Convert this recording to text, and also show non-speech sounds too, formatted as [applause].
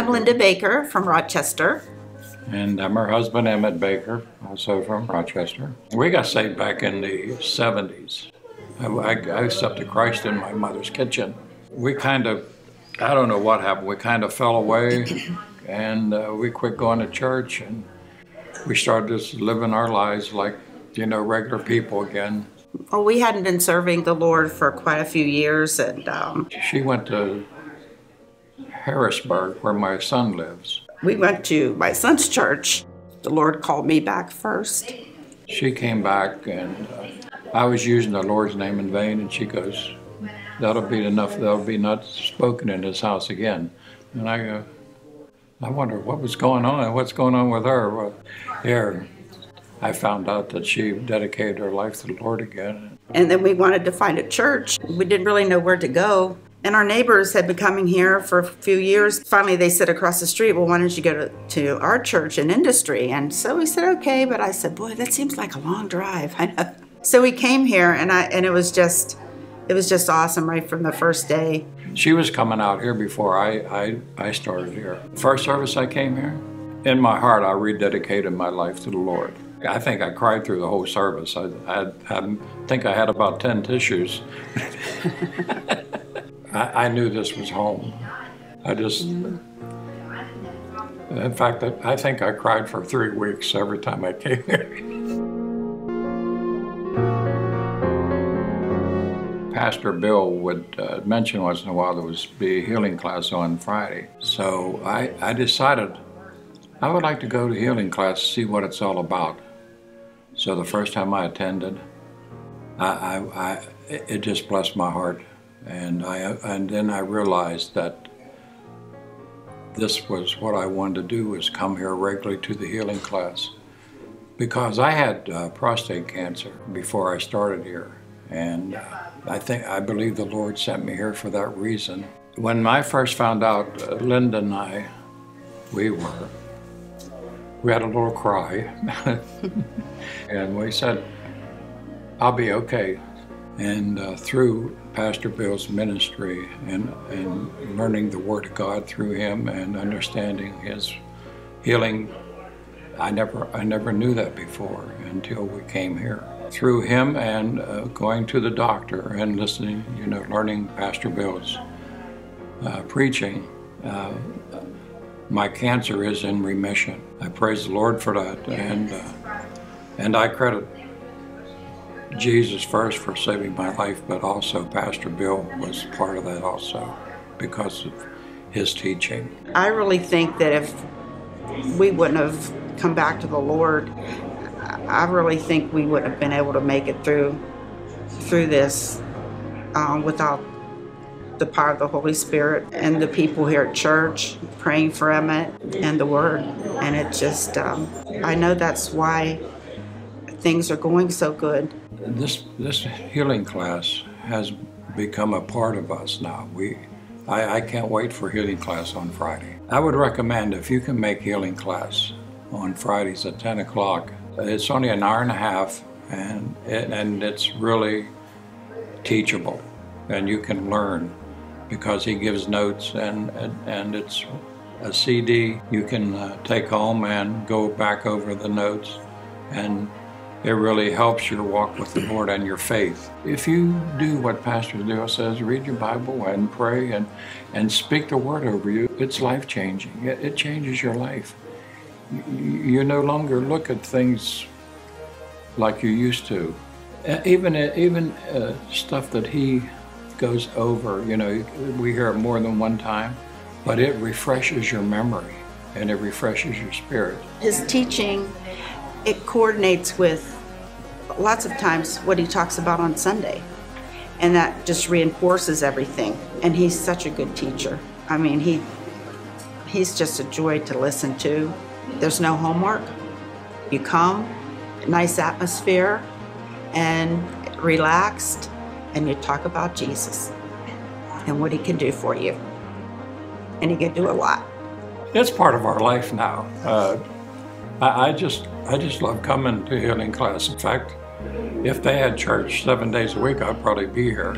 I'm Linda Baker from Rochester. And I'm her husband, Emmett Baker, also from Rochester. We got saved back in the 70s. I, I, I accepted Christ in my mother's kitchen. We kind of, I don't know what happened, we kind of fell away [clears throat] and uh, we quit going to church and we started just living our lives like, you know, regular people again. Well, we hadn't been serving the Lord for quite a few years, and um, She went to Harrisburg, where my son lives. we went to my son's church. The Lord called me back first. She came back and uh, I was using the Lord's name in vain, and she goes, That'll be enough, that'll be not spoken in this house again. And I go, I wonder what was going on, and what's going on with her. Well, here, I found out that she dedicated her life to the Lord again. And then we wanted to find a church. We didn't really know where to go. And our neighbors had been coming here for a few years. Finally, they said across the street, Well, why don't you go to, to our church in Industry? And so we said, Okay. But I said, Boy, that seems like a long drive. [laughs] I know. So we came here, and, I, and it was just. It was just awesome right from the first day. She was coming out here before I, I, I started here. First service I came here, in my heart, I rededicated my life to the Lord. I think I cried through the whole service. I, I, I think I had about 10 tissues. [laughs] I, I knew this was home. I just, in fact, I I think I cried for three weeks every time I came here. Pastor Bill would uh, mention once in a while there was be a healing class on Friday. So I, I decided I would like to go to healing class to see what it's all about. So the first time I attended, I, I, I it just blessed my heart, and I and then I realized that this was what I wanted to do was come here regularly to the healing class because I had uh, prostate cancer before I started here, and uh, I think I believe the Lord sent me here for that reason. When I first found out, uh, Linda and I, we were, we had a little cry, [laughs] and we said, "I'll be okay." And uh, through Pastor Bill's ministry and, and learning the Word of God through him and understanding his healing I never, I never knew that before until we came here. Through him and uh, going to the doctor and listening, you know, learning Pastor Bill's uh, preaching, uh, my cancer is in remission. I praise the Lord for that, and uh, and I credit Jesus first for saving my life, but also Pastor Bill was part of that also because of his teaching. I really think that if we wouldn't have come back to the Lord, I really think we wouldn't have been able to make it through through this um, without the power of the Holy Spirit and the people here at church praying for Emmett and the Word. And it just, um, I know that's why things are going so good. This this healing class has become a part of us now. We, I, I can't wait for healing class on Friday. I would recommend if you can make healing class on Fridays at 10 o'clock. It's only an hour and a half, and it, and it's really teachable, and you can learn because he gives notes, and and, it's a CD you can uh, take home and go back over the notes, and it really helps your walk with the Lord and your faith. If you do what Pastor Dale says, read your Bible and pray and, and speak the word over you, it's life changing. It, it changes your life. You, you no longer look at things like you used to. Uh, Even even uh, stuff that he goes over, you know, we hear it more than one time, but it refreshes your memory and it refreshes your spirit. His teaching, it coordinates with lots of times what he talks about on Sunday. And that just reinforces everything. And he's such a good teacher. I mean, he he's just a joy to listen to. There's no homework. You come, nice atmosphere, and relaxed, and you talk about Jesus and what he can do for you. And he can do a lot. It's part of our life now. Uh, I, I just I just love coming to healing class. In fact, if they had church seven days a week, I'd probably be here.